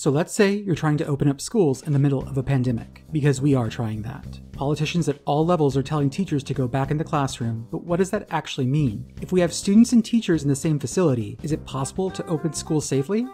So let's say you're trying to open up schools in the middle of a pandemic, because we are trying that. Politicians at all levels are telling teachers to go back in the classroom, but what does that actually mean? If we have students and teachers in the same facility, is it possible to open schools safely?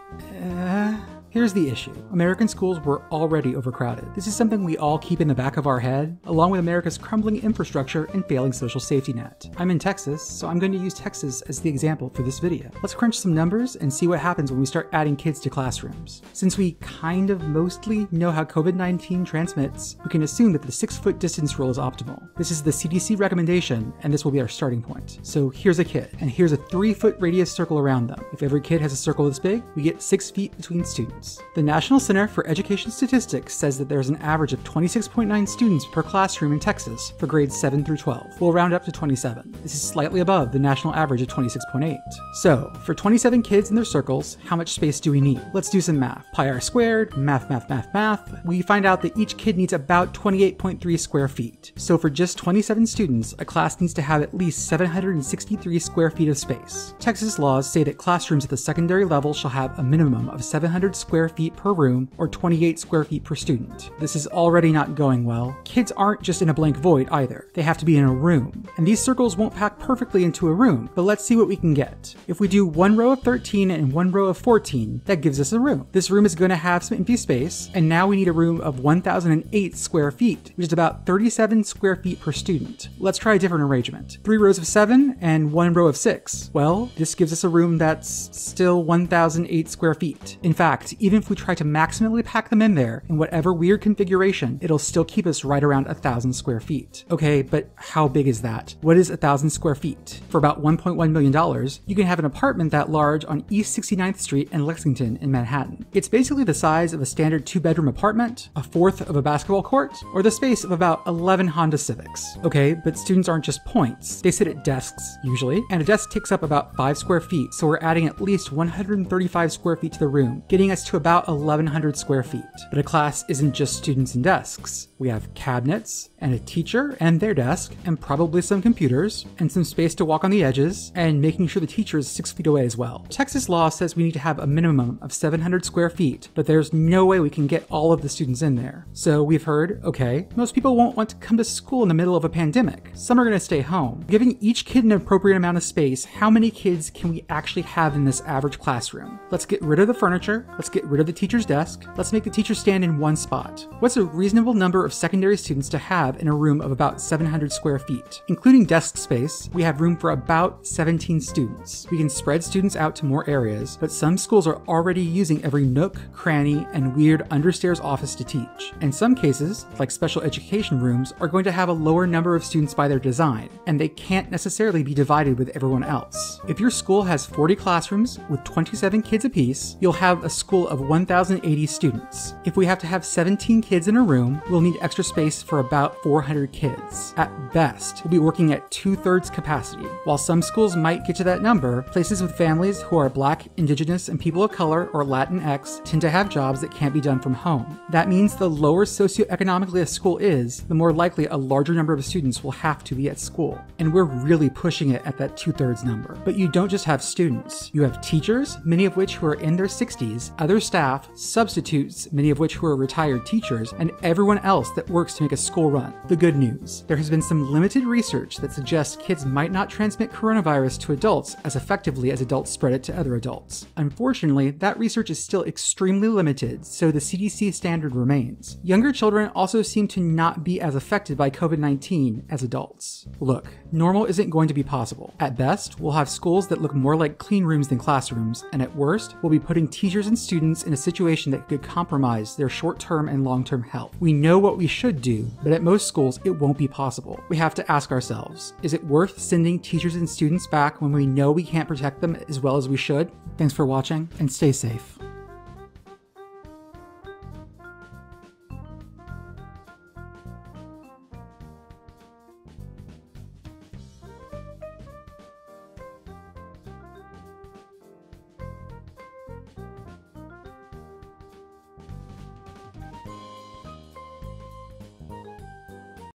Uh... Here's the issue. American schools were already overcrowded. This is something we all keep in the back of our head, along with America's crumbling infrastructure and failing social safety net. I'm in Texas, so I'm going to use Texas as the example for this video. Let's crunch some numbers and see what happens when we start adding kids to classrooms. Since we kind of mostly know how COVID-19 transmits, we can assume that the six foot distance rule is optimal. This is the CDC recommendation, and this will be our starting point. So here's a kid, and here's a three foot radius circle around them. If every kid has a circle this big, we get six feet between students. The National Center for Education Statistics says that there's an average of 26.9 students per classroom in Texas for grades 7 through 12. We'll round up to 27. This is slightly above the national average of 26.8. So, for 27 kids in their circles, how much space do we need? Let's do some math. Pi r squared, math, math, math, math. We find out that each kid needs about 28.3 square feet. So for just 27 students, a class needs to have at least 763 square feet of space. Texas laws say that classrooms at the secondary level shall have a minimum of 700 square square feet per room or 28 square feet per student. This is already not going well. Kids aren't just in a blank void either. They have to be in a room. And these circles won't pack perfectly into a room, but let's see what we can get. If we do one row of 13 and one row of 14, that gives us a room. This room is going to have some empty space, and now we need a room of 1,008 square feet, which is about 37 square feet per student. Let's try a different arrangement. Three rows of seven and one row of six. Well, this gives us a room that's still 1,008 square feet. In fact, even if we try to maximally pack them in there in whatever weird configuration, it'll still keep us right around a thousand square feet. Okay, but how big is that? What is a thousand square feet? For about $1.1 million, you can have an apartment that large on East 69th Street and Lexington in Manhattan. It's basically the size of a standard two bedroom apartment, a fourth of a basketball court, or the space of about 11 Honda Civics. Okay, but students aren't just points. They sit at desks, usually, and a desk takes up about 5 square feet, so we're adding at least 135 square feet to the room, getting us to about 1100 square feet. But a class isn't just students and desks. We have cabinets, and a teacher and their desk, and probably some computers, and some space to walk on the edges, and making sure the teacher is six feet away as well. Texas law says we need to have a minimum of 700 square feet, but there's no way we can get all of the students in there. So we've heard, okay, most people won't want to come to school in the middle of a pandemic. Some are going to stay home. Giving each kid an appropriate amount of space, how many kids can we actually have in this average classroom? Let's get rid of the furniture, let's get rid of the teacher's desk, let's make the teacher stand in one spot. What's a reasonable number of secondary students to have in a room of about 700 square feet? Including desk space, we have room for about 17 students. We can spread students out to more areas, but some schools are already using every nook, cranny, and weird understairs office to teach. In some cases, like special education rooms, are going to have a lower number of students by their design, and they can't necessarily be divided with everyone else. If your school has 40 classrooms with 27 kids apiece, you'll have a school of 1,080 students. If we have to have 17 kids in a room, we'll need extra space for about 400 kids. At best, we'll be working at two thirds capacity. While some schools might get to that number, places with families who are Black, Indigenous, and people of color or Latinx tend to have jobs that can't be done from home. That means the lower socioeconomically a school is, the more likely a larger number of students will have to be at school. And we're really pushing it at that two thirds number. But you don't just have students, you have teachers, many of which who are in their 60s, other staff, substitutes, many of which who are retired teachers, and everyone else that works to make a school run. The good news there has been some limited research that suggests kids might not transmit coronavirus to adults as effectively as adults spread it to other adults. Unfortunately, that research is still extremely limited, so the CDC standard remains. Younger children also seem to not be as affected by COVID 19 as adults. Look, normal isn't going to be possible. At best, we'll have schools that look more like clean rooms than classrooms, and at worst, we'll be putting teachers and students in a situation that could compromise their short term and long term health. We know what we should do, but at most schools, it won't be possible. We have to ask ourselves is it worth sending teachers and students back when we know we can't protect them as well as we should? Thanks for watching, and stay safe.